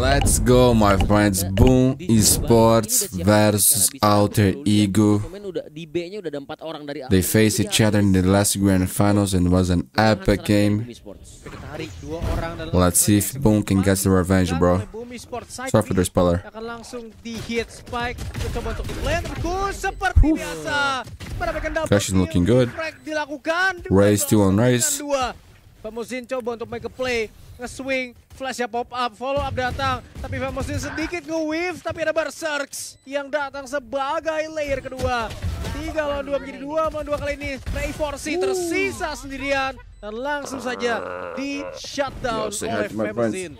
Let's go my friends. Boom Esports versus Alter Ego. They face each other in the last grand finals and it was an epic game. Let's see if Boom can get the revenge bro. Sorry for the spoiler. Flash is looking good. Race two on race. Famozin coba untuk make a play nge-swing, flashnya pop up, follow up datang. Tapi Famozin sedikit nge-weave, tapi ada Berserks yang datang sebagai layer kedua. Tiga lawan dua menjadi dua lawan dua kali ini. Ray Forcy tersisa sendirian dan langsung saja di shutdown oleh Famozin.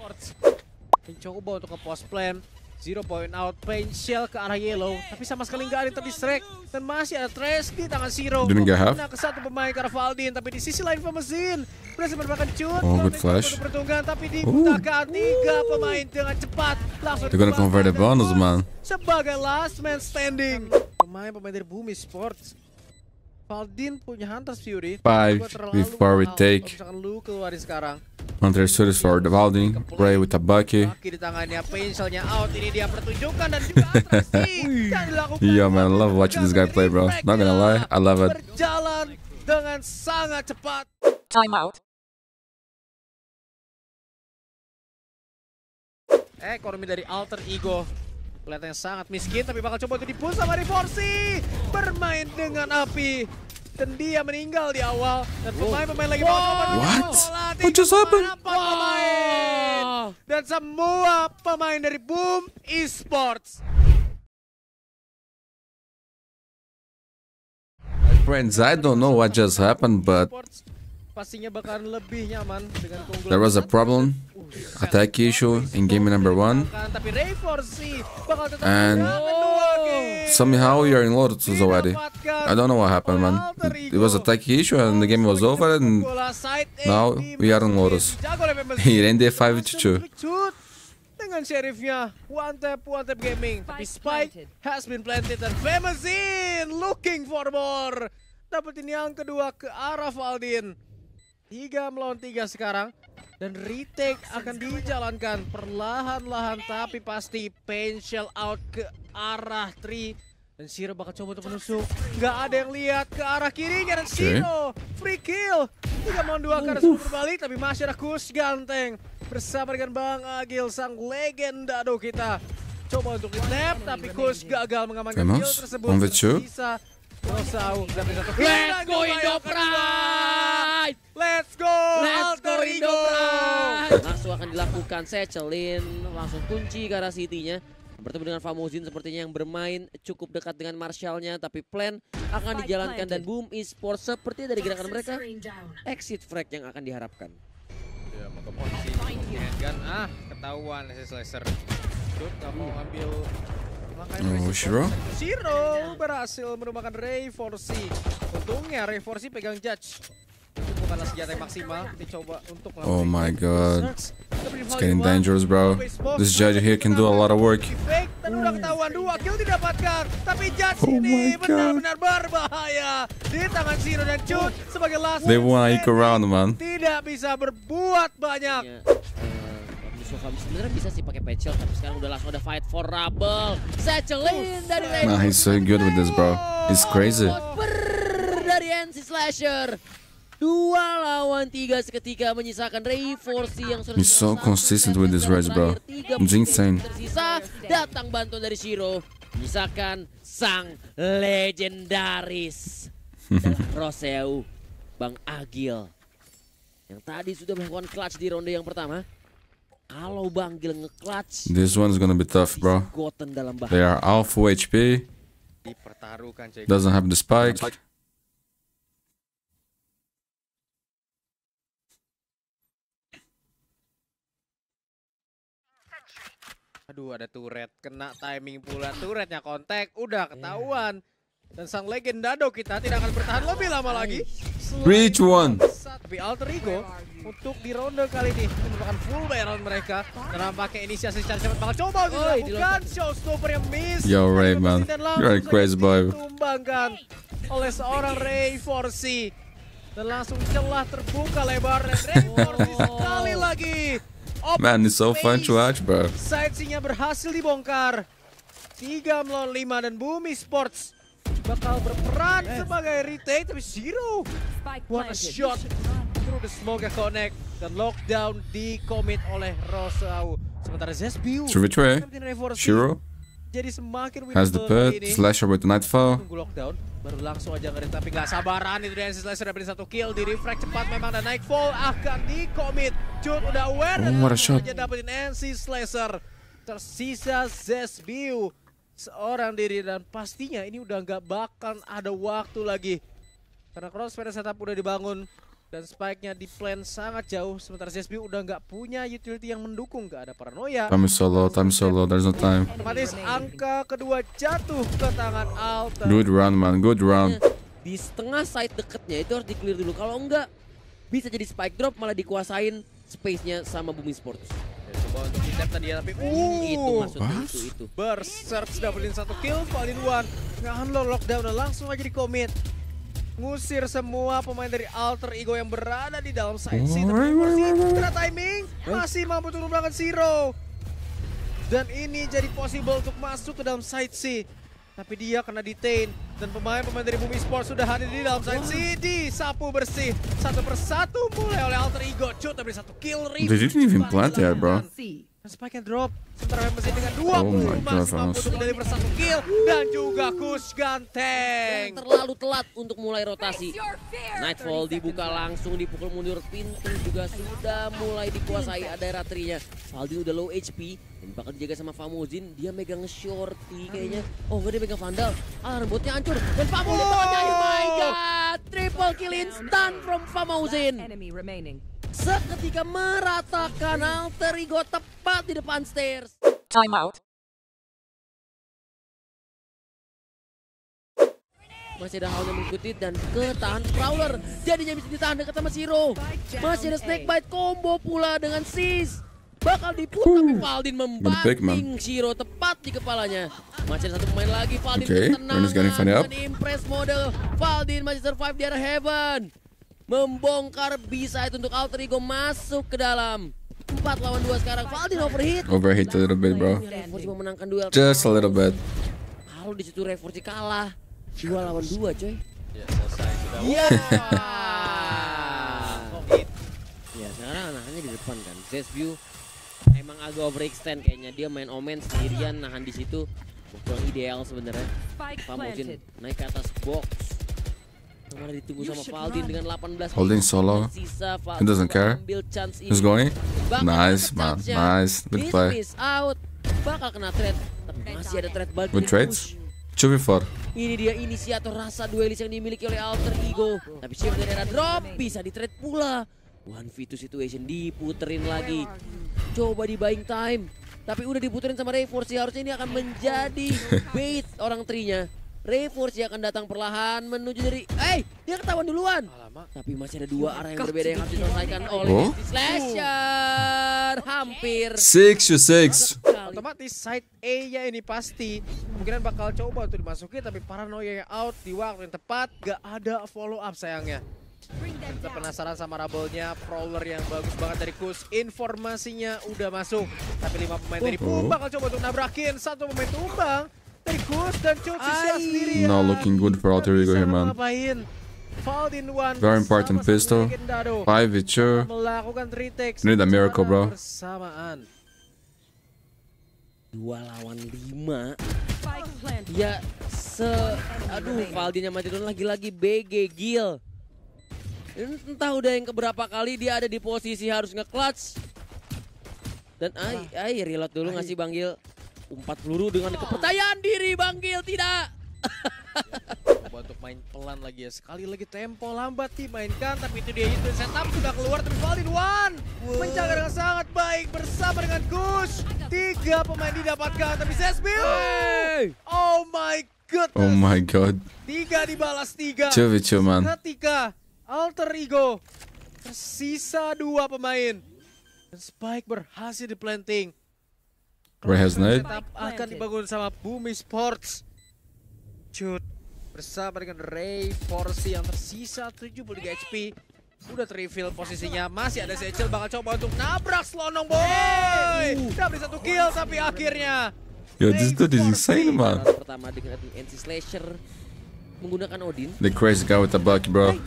Mencoba untuk nge-post plan, Zero point out, paint shell ke arah yellow, tapi sama sekali nggak ada yang terdistract dan masih ada trash di tangan Zero. Didn't get half. Nah, ke satu pemain ke arah Valdin, tapi di sisi lain Famazin berhasil mendapatkan cut. Oh, good flash. Pertungan, tapi digunakan tiga pemain dengan cepat. Langsung They're gonna convert the bonus man. Sebagai last man standing. Pemain-pemain dari Bumi Sports Valdin punya Hunter's Fury. Five before we take. Lu keluarin sekarang. Hunter Suits for the Valding. Ray with a Bucky. Bucky di tangannya, penselnya out. Ini dia pertunjukan dan juga. Yeah man, I love watching this guy play bro. Not gonna lie, I love it. Berjalan dengan sangat cepat. Time out. Ekonomi dari Alter Ego Kelihatannya sangat miskin tapi bakal coba untuk dipull sama Reforsi Bermain dengan api Dan dia meninggal di awal Dan oh. pemain-pemain lagi bakal coba untuk What? dipull. What just happened? Empat Dan semua pemain dari Boom Esports Friends, I don't know what just happened, but Esports pastinya bakalan lebih nyaman dengan keunggulan there was a problem. Attack issue in game number one. Tapi Reforsi bakal tetap And menang dua game. Somehow we are in Lotus already. I don't know what happened, man. It was a tech issue and the game was over and now we are in Lotus. Pembes. It ended 5 to 2. Shoot dengan sheriffnya one tap one tap gaming tapi spike has been planted dan Famazin looking for more dapetin yang kedua ke arah Valdin tiga melawan tiga sekarang dan retake akan dijalankan perlahan-lahan tapi pasti shell out ke arah Tri dan Shiro bakal coba untuk menusuk nggak ada yang lihat ke arah kirinya dan Shiro free kill tiga melawan dua karena sebelum berbalik tapi masih ada Kus Ganteng bersama dengan Bang Agil sang legenda do kita coba untuk tap tapi Kus gagal mengamankan kill tersebut On the Rosau. Let's go Indo. Pride! Let's go Let's go Alter Indo Ego Pride! Langsung akan dilakukan Sechelin, langsung kunci ke arah City-nya. Bertemu dengan Famozin sepertinya yang bermain cukup dekat dengan Marshall-nya, tapi plan akan dijalankan dan Boom Esports seperti dari gerakan mereka, exit frag yang akan diharapkan. Ya, mau ke posisi handgun. Ah, ketahuan si Slicer. Shoot, gak mau ambil Oh. Shiro? Shiro berhasil merupakan Ray Forcy. Untungnya Ray Forcy pegang Judge. Itu bukanlah senjata yang maksimal. Kita coba untuk Oh my god. search. It's getting dangerous, bro. This judge here can do a lot of work. di fake dan udah ketahuan dua kill didapatkan. Tapi Judge Oh ini my God. benar-benar berbahaya. Di tangan Shiro dan Cut sebagai last They man wanna eco round, man. Tidak bisa berbuat banyak. Ya, eh, sebenarnya bisa sih pakai patchel, tapi sekarang udah langsung ada fight for Rubble. Sechelin dari Nah, he's so good with this, bro. It's crazy. Dari NC Slasher. Dua lawan tiga seketika menyisakan Ray Forcy yang sudah so consistent with this race, bro. Tiga It's insane. Tersisa datang bantuan dari Shiro. Menyisakan sang legendaris Roseu Bang Agil yang tadi sudah melakukan clutch di ronde yang pertama. Kalau Bang Agil nge-clutch, This one's gonna be tough, bro. Goten dalam They are all full HP. Doesn't have the spike. Aduh ada turret, kena timing pula turretnya kontak, udah ketahuan. Dan sang legendado kita tidak akan bertahan lebih lama lagi. Breach one. Tapi Alter Ego untuk di ronde kali ini ini merupakan full baron mereka. Dan nampaknya inisiasi secara cepat bakal coba untuk Oi, dilakukan. Showstopper yang miss. Yo, Ray, man. You're a crazy boy. Ditumbangkan oleh seorang Ray Forcy. Dan langsung celah terbuka lebar dan Ray Forcy sekali lagi Man, it's so fun to watch, bro. Side C-nya berhasil dibongkar. 3 melawan 5 dan Bumi Sports bakal berperan sebagai retake tapi Zero What a shot through the smoke connect dan lockdown di commit oleh Rosau. Sementara Zesbiu So which way? Shiro jadi semakin has the winnable pit. kali. Slasher with the Nightfall. Tunggu lockdown baru langsung aja ngerit tapi nggak sabaran. Itu dari Slicer dapetin satu kill di refract cepat. Memang dan Nightfall akan di commit Cut udah aware. Dan langsung aja dapetin NC Slicer. Tersisa Zesbiu. Seorang diri dan pastinya ini udah nggak bakal ada waktu lagi. Karena crossfire setup udah dibangun dan spike-nya di plan sangat jauh sementara Zesbiu udah nggak punya utility yang mendukung nggak ada paranoia Time is solo, time is solo, there's no time. otomatis angka kedua jatuh ke tangan Alter Good round, man, good round. Di setengah side deketnya itu harus di clear dulu. Kalau enggak bisa jadi spike drop malah dikuasain space-nya sama Bumi Sports. Ya, coba untuk di tap tadi ya tapi uh itu maksudnya itu itu. Berserk dapetin satu kill Valin One nggak unlock lockdown langsung aja di commit ngusir semua pemain dari alter ego yang berada di dalam side C tapi masih kena timing masih mampu turun belakang Zero dan ini jadi possible untuk masuk ke dalam side C. Tapi dia kena detain. Dan pemain-pemain dari Bumi Sports sudah hadir di dalam side C. Disapu bersih. Satu persatu mulai oleh alter ego. Cut tapi satu kill They didn't even plant yet, bro. Dan spike and drop sementara mesin dengan dua Oh mampu Vamos. untuk deliver satu kill dan juga Kus ganteng Terlalu telat untuk mulai rotasi. Nightfall dibuka langsung dipukul mundur pintu juga sudah mulai dikuasai ada ratrinya. Valdin udah low HP dan bakal dijaga sama Famozin. Dia megang shorty kayaknya. Oh enggak dia megang Vandal. Alarm botnya hancur dan Wow. tangannya. Oh my god. Triple kill instant from Famozin. Seketika meratakan alter ego tepat di depan stairs. Time out. Masih ada hal yang mengikuti dan ketahan Prowler. Jadinya bisa ditahan dekat sama Zero. Masih ada Snakebite combo pula dengan Sis. Bakal diput tapi Valdin membanting Zero tepat di kepalanya. Masih ada satu pemain lagi Valdin Okay, dan impress mode. Valdin masih survive di area Heaven. Membongkar bisa itu untuk Alter Ego masuk ke dalam. 4 lawan 2 sekarang. Valdin overhit. Overhit a little bit, bro. Memenangkan duel. Just a little bit. Kalau di situ Reforci kalah. 2 lawan 2 coy. ya selesai sudah gitu. Ya sekarang anak-anaknya di depan kan. Zesview emang agak overextend kayaknya dia main omen sendirian nahan di situ. Kurang ideal sebenarnya. Famozin planted. naik ke atas box. Holding solo. He doesn't care. Who's going? Nice, man. Nice. Good play. miss out. Bakal kena trade. Tapi masih ada trade balik. Good trades. push. 2v4. Ini dia inisiator rasa duelis yang dimiliki oleh Alter Ego. Tapi shift dari era drop bisa di trade pula. One v2 situation diputerin lagi. Coba di buying time. Tapi udah diputerin sama Reforce harusnya ini akan menjadi bait orang trinya. Reforce akan datang perlahan menuju dari Eh, dia ketahuan duluan. Alamak. Tapi masih ada dua arah yang berbeda yang harus diselesaikan oleh Oh. Slasher. Hampir 6 to 6. sekali. Otomatis side A-nya ini pasti kemungkinan bakal coba untuk dimasuki tapi paranoia yang out di waktu yang tepat gak ada follow up sayangnya. Kita penasaran sama Rabelnya, Prowler yang bagus banget dari Kus. Informasinya udah masuk. Tapi lima pemain dari Oh. bakal coba untuk nabrakin. Satu pemain tumbang sendiri. Not looking good for Alter Ego here, man. Very important pistol. satu Legendado 5v2. melakukan retakes Need a miracle, bro. Dua lawan lima. Ya se aduh Valdin yang mati dulu lagi-lagi BG Gil. Entah udah yang keberapa kali dia ada di posisi harus nge-clutch. Dan ay, ay reload dulu ngasih Bang Gil. Umpat peluru dengan kepercayaan diri Bang Gil tidak. Coba untuk main pelan lagi ya. Sekali lagi tempo lambat dimainkan. Tapi itu dia itu setup sudah keluar. Tapi Valdin One menjaga dengan sangat baik bersama dengan Gus. Tiga pemain didapatkan. Tapi Zesbill. Oh my goodness. Oh my god. Tiga dibalas tiga. 2v2, man. Ketika Alter Ego tersisa dua pemain. Dan Spike berhasil di planting. Nade. Setup akan dibangun sama Bumi Sports. Cut bersama dengan Ray Forsi yang tersisa 73 HP. Udah reveal posisinya, masih ada Secil bakal coba untuk nabrak Slonong boy. Dapat satu kill tapi akhirnya Yo, this dude is insane, man. Pertama dengan NC Slasher menggunakan Odin. The crazy guy with the bucky, bro.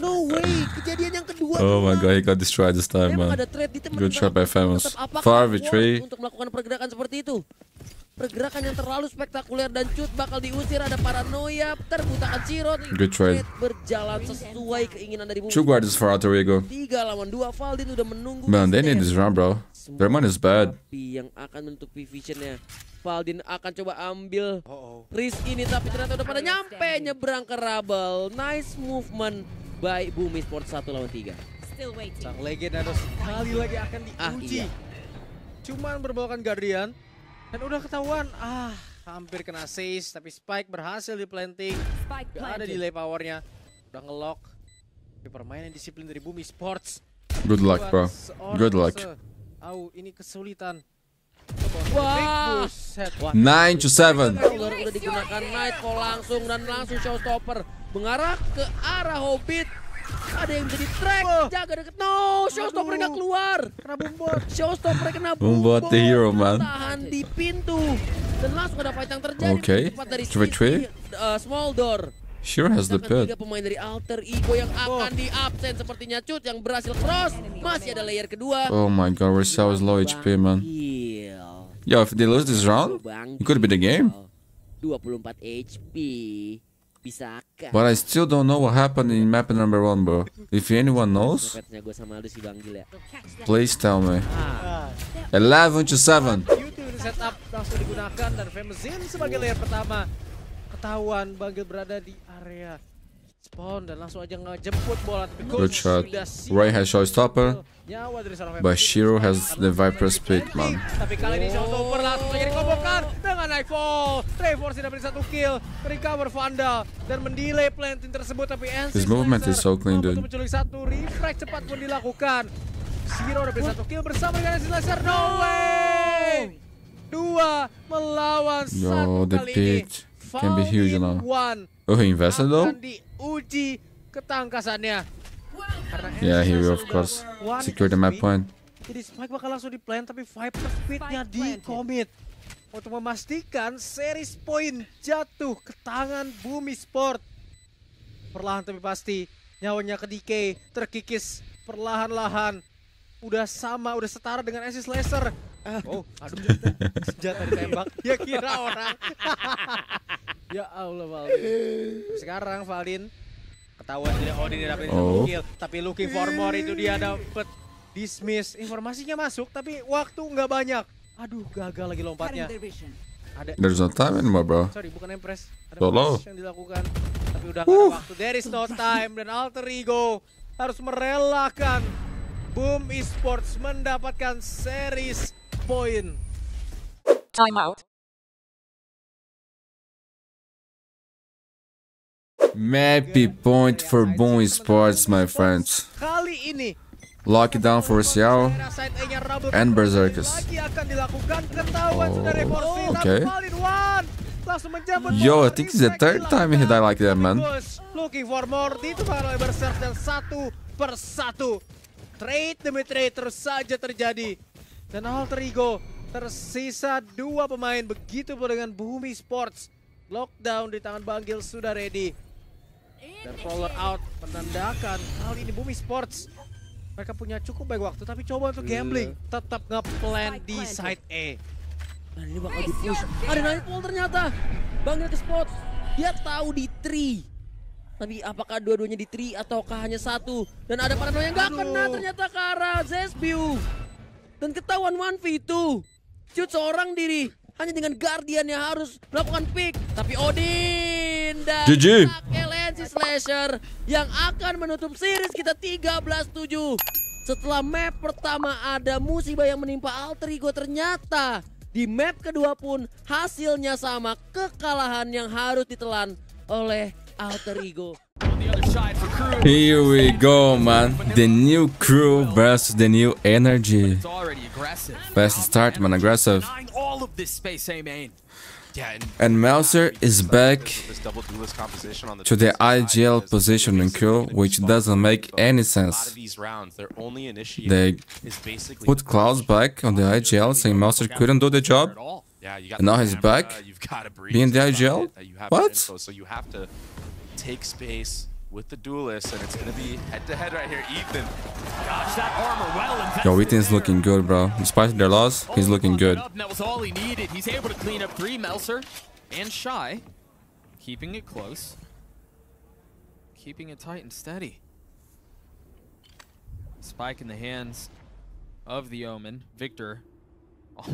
No way, kejadian yang kedua. oh my god, he got destroyed this time, man. ada threat di teman Good shot by Famous. Far betray. Untuk melakukan pergerakan seperti itu. Pergerakan yang terlalu spektakuler dan cut bakal diusir ada paranoia terbutakan Ciro. Good trade. Berjalan sesuai keinginan dari Two guards for Alter Ego. Tiga lawan dua Valdin udah menunggu. Man, they need this round, bro. Their money is bad. Yang akan menutupi visionnya. Valdin akan coba ambil risk ini tapi ternyata udah pada nyampe nyebrang ke Rabel. Nice movement by Bumi Sport 1 lawan 3. Still waiting. Sang legenda harus sekali lagi akan Ah, diuji. iya. Cuman berbawakan Guardian dan udah ketahuan ah hampir kena Seize tapi Spike berhasil di planting. Spike Gak ada delay powernya. Udah ngelock. Tapi permainan disiplin dari Bumi Sports. Good luck, bro. Good luck. Au, ini kesulitan. Wah. Buset. Wah, 9 to 7. Ular udah digunakan Nightfall langsung dan langsung Showstopper mengarah ke arah Hobbit. Ada yang jadi track, Wah. jaga deket. No, Showstopper nggak keluar. Kena bumbot. Showstopper kena Bumbot the hero, man. Tahan di pintu. Dan langsung ada fight yang terjadi. Oke. Sisi cuy. uh, small door. Sure has the pit. tiga pemain dari Alter Ego yang akan di absen sepertinya Cut yang berhasil cross. Masih ada layer kedua. Oh my god, Rousseau is low HP, man. Yo, if they lose this round, it could be the game. 24 HP. Bisakah? But I still don't know what happened in map number one, bro. If anyone knows, Ngefetsnya gue sama Aldo si Banggil ya. please tell me. Ah. 11 to 7. Setup langsung digunakan dan Famezin sebagai layer pertama. Ketahuan Banggil berada di area spawn dan langsung aja ngejemput bola. Good shot. Ray has showstopper, Nyawa dari seorang but Famezin. Shiro has the Viper's pick, man. Tapi kali ini Showstopper langsung aja dikombokan dengan Nightfall. Trevor sudah dapat satu kill, recover Vandal dan mendelay planting tersebut tapi NC His movement is so clean, dude. menculik satu refresh cepat pun dilakukan. Zero dapat satu kill bersama dengan NC Laser. No way! Dua melawan Yo, satu the kali pick ini. can be huge Falcon now. One Oh, though? akan diuji ketangkasannya. Yeah, he will, of course. Secure the map point. Jadi Spike bakal langsung di plan tapi Viper speednya di commit untuk memastikan series point jatuh ke tangan Bumi Sport. Perlahan tapi pasti nyawanya ke DK terkikis perlahan-lahan. Udah sama, udah setara dengan Asis Laser. Oh, aduh. Senjata ditembak. Ya kira orang. ya Allah, Valdin. Sekarang Valdin ketahuan tidak Odin dia dapetin satu Oh. kill. Tapi looking for more itu dia dapet dismiss. Informasinya masuk tapi waktu nggak banyak. Aduh, gagal lagi lompatnya. Ada There's no time anymore, bro. sorry bukan impress ada Solo. yang dilakukan tapi udah nggak ada waktu there is no time dan alter ego harus merelakan Boom Esports mendapatkan series point. Timeout. Mappy point for Boom Sports, my friends. Lockdown for Seattle and Berserkers. Oh, okay. Yo, I think it's the third time he died like that, man. Looking for more dito para Berserk dan satu persatu. Trade demi trade terus saja terjadi. Dan Alter Ego tersisa dua pemain begitu pun dengan Bumi Sports lockdown di tangan Banggil sudah ready dan roller out menandakan kali ini Bumi Sports mereka punya cukup baik waktu tapi coba untuk gambling tetap ngeplan di side A Dan ini bakal di push. Ada Nightfall ternyata. Banggil ke spot. Dia tahu di tree. Tapi apakah dua-duanya di tree ataukah hanya satu? Dan ada paranoia yang gak kena ternyata ke arah Zesbiu. Dan ketahuan 1v2. Shoot seorang diri. Hanya dengan Guardian yang harus melakukan pick. Tapi Odin dan GG. LNC Slasher yang akan menutup series kita 13-7. Setelah map pertama ada musibah yang menimpa Alter Ego ternyata di map kedua pun hasilnya sama kekalahan yang harus ditelan oleh Alter Ego. Here we go, man. The new crew versus the new energy. Best start, man. Aggressive. And Melzer is back to the IGL position in Q, which doesn't make any sense. They put Klaus back on the IGL, saying Melzer couldn't do the job. And now he's back, being the IGL? What? Take space, with the duelist, and it's gonna be head to head right here. Ethan, Gosh, that armor well invested Yo, Ethan's there. looking good, bro. Despite their loss, oh, he's looking good. Up, that was all he needed. He's able to clean up three Melser and Shy, keeping it close, keeping it tight and steady. Spike in the hands of the Omen. Victor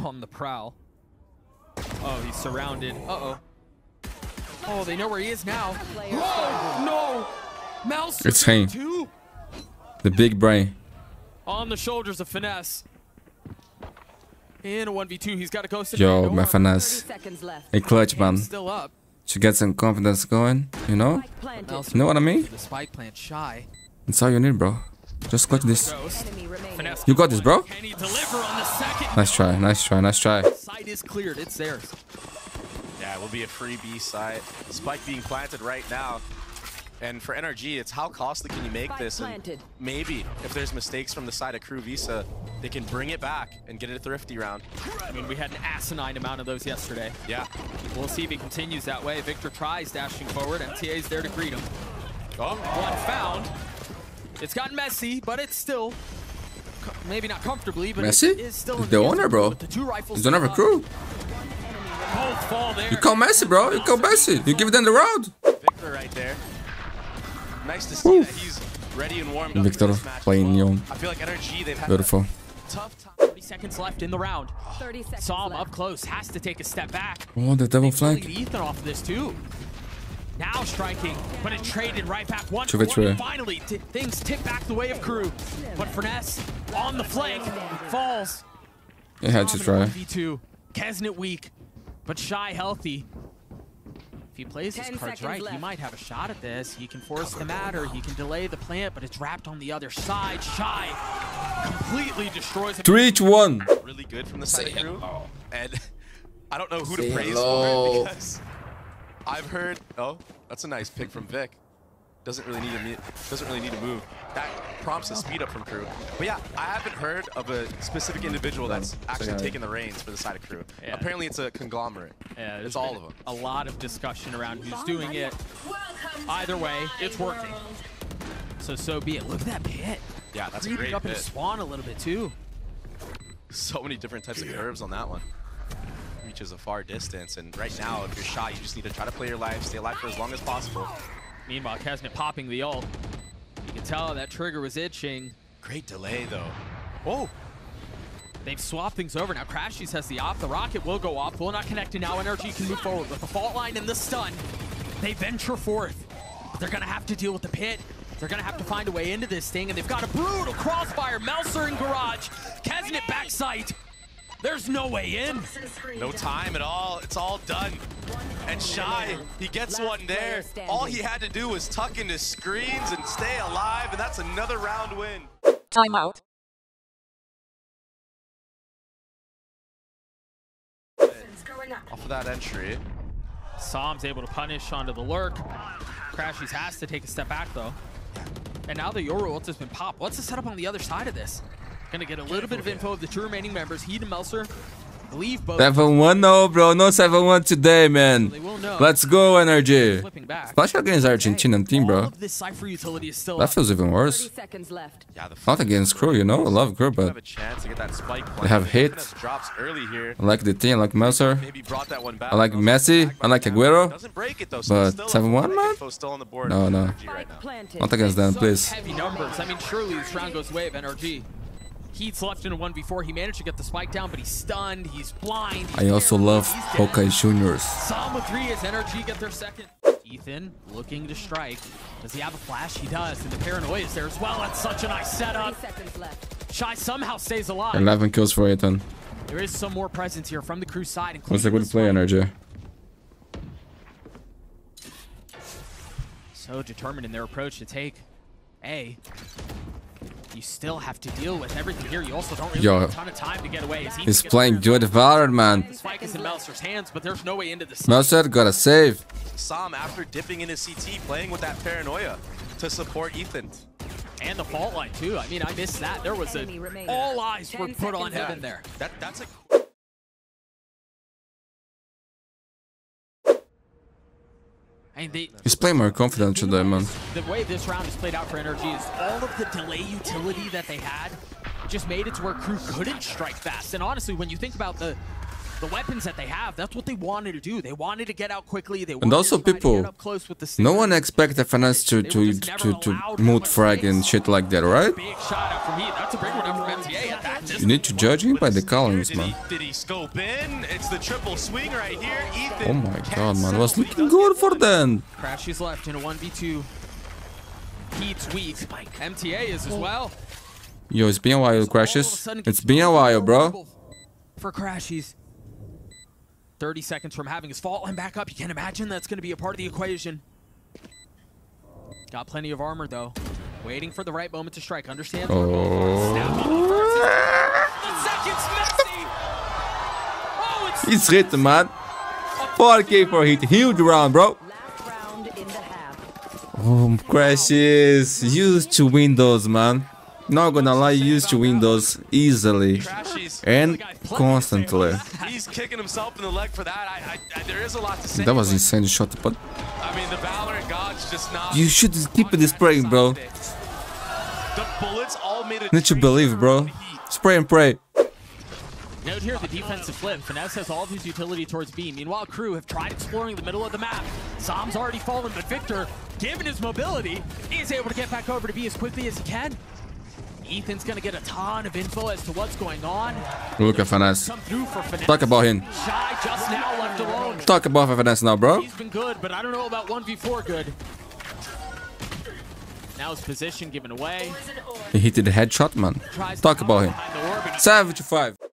on the prowl. Oh, he's surrounded. Uh-oh. Oh, they know where he is now. Oh, no! Melser It's him. two The big brain. on the shoulders of Finesse. In a 1v2, he's got to go sit Yo, my Thirty finesse. A clutch, man. Still up. To get some confidence going, you know? Spike planted. Melser You know what I mean? The spike plant shy. That's all you need, bro. Just clutch this. Ghost. Enemy remaining. Finesse You got this, bro. Can he deliver on the second? Nice try, nice try, nice try. Site is cleared. It's theirs. yeah, it will be a free B site. Spike being planted right now. And for NRG, it's how costly can you make Spike this? And maybe if there's mistakes from the side of Crew Visa, they can bring it back and get it a thrifty round. I mean, we had an asinine amount of those yesterday. Yeah. We'll see if he continues that way. Victor tries dashing forward. MTA's there to greet him. Oh, one found. It's gotten messy, but it's still maybe not comfortably, but Messy? it is still He's the owner, bro. with The two rifles He's the owner a crew. Both fall there. You call Messi, bro. You call Messi. You give them the road. Victor right there. Nice to see that he's ready and warmed up Victor this match as playing well. Neon. I feel like NRG, they've had Beautiful. a tough time. 30 seconds left in the round. 30 seconds Saw him left. up close. Has to take a step back. Oh, the double flank. Ethan off this too. Now striking, but it traded right back one Two for one. Finally, things tip back the way of crew. But Finesse on the flank falls. You had to try. V2. Kesnet weak, but Shy healthy. If he plays his cards seconds right, he might have a shot at this. He can force the matter. He can delay the plant, but it's wrapped on the other side. Shy completely destroys him. Three to one. really good from the side of crew. And I don't know who Say to praise hello. for it because I've heard. Oh, that's a nice pick from Vic. Doesn't really need to me- doesn't really need to move. That prompts a speed up from crew. But yeah, I haven't heard of a specific individual that's actually hi. taking the reins for the side of crew. Yeah. Apparently, it's a conglomerate. Yeah, it's all of them. A lot of discussion around who's doing it. Either way, it's working. So so be it. Look at that pit. Yeah, that's a Creeping great up into pit. Swan a little bit too. So many different types of curves on that one. Reaches a far distance, and right now, if you're shot, you just need to try to play your life, stay alive for as long as possible. Meanwhile, Kesnet popping the ult. You can tell that trigger was itching. Great delay, though. Oh, They've swapped things over. Now Crashies has the op. The rocket will go off. Will not connect, and now Energy can move forward with the fault line and the stun. They venture forth. But they're going to have to deal with the pit. They're going to have to find a way into this thing, and they've got a brutal crossfire. Melser in garage. Kesnet backside. There's no way in. no time at all. It's all done. And Shy, he gets Last one there. All he had to do was tuck into screens and stay alive, and that's another round win. Timeout. Off of that entry. Psalm's able to punish onto the lurk. Crashies has to take a step back though. And now the Yoru ult has been popped. What's the setup on the other side of this? Gonna get a little bit of info of the two remaining members, Heed and Melser. Leave both. 7-1, no, bro. No 7-1 today, man. Let's go, energy. Splash against Argentinian team, bro. that feels even worse. Yeah, Not against crew, you know. I love crew, but they have hit. I like the team. I like Messer. I like Messi. I like Aguero. But 7-1, man? No, no. Not against them, please. Heat's left in a 1v4. He managed to get the spike down, but he's stunned. He's blind. He's I also love He's dead. Hawkeye Juniors. Psalm with three as NRG get their second. Ethan looking to strike. Does he have a flash? He does. And the paranoia is there as well. That's such a nice setup. seconds. Shy somehow stays alive. 11 kills for Ethan. There is some more presence here from the crew side. Was a including good the play, smoke. energy. So determined in their approach to take A. you still have to deal with everything here. You also don't really Yo. have a ton of time to get away. As Ethan He's playing cleared. good Valorant, man. Spike is in Melser's hands, but there's no way into the Mercer got a save. Sam, after dipping in his CT, playing with that paranoia to support Ethan. and the fault line too. I mean, I missed that. There was a Enemy remaining. all eyes were put on seconds him in there. That that's a mean, they, He's playing more confident today, man. the way this round is played out for Energy is all of the delay utility that they had just made it to where Crew couldn't strike fast. And honestly, when you think about the the weapons that they have, that's what they wanted to do. They wanted to get out quickly. They and also people, no one expected Finesse to to to, to mood frag and shit like that, right? You need to judge him by the colors, man. oh my god, man, was looking good for them. Crashes left in a 1v2. Heat's weak. MTA is as well. Yo, it's been a while, Crashes. It's been a while, bro. For Crashes. 30 seconds from having his fault line back up. You can't imagine that's going to be a part of the equation. Got plenty of armor, though. Waiting for the right moment to strike. Understand? where both are. Snapping the oh. first. The second's messy. Oh, it's He's hit, man. 4k for hit. Huge round, bro. Last round in the half. Oh, Crashes. Used to Windows, man. Not gonna lie, used to Windows easily and constantly. He's kicking himself in the leg for that. I, I, I, there is a lot to say. That was insane shot, but I mean, the Valorant gods just not. you should keep it spraying, bro. The bullets all made a Need to believe, bro. around Spray and pray. Note here the defensive flip. Finesse has all of his utility towards B. Meanwhile, Crew have tried exploring the middle of the map. Zom's already fallen, but Victor, given his mobility, is able to get back over to B as quickly as he can. Ethan's gonna get a ton of info as to what's going on. Look at finesse. Talk about him. Talk about finesse now, bro. He's been good, but I don't know about 1v4 good. Now his position given away. He hit the headshot, man. Talk about him. 75.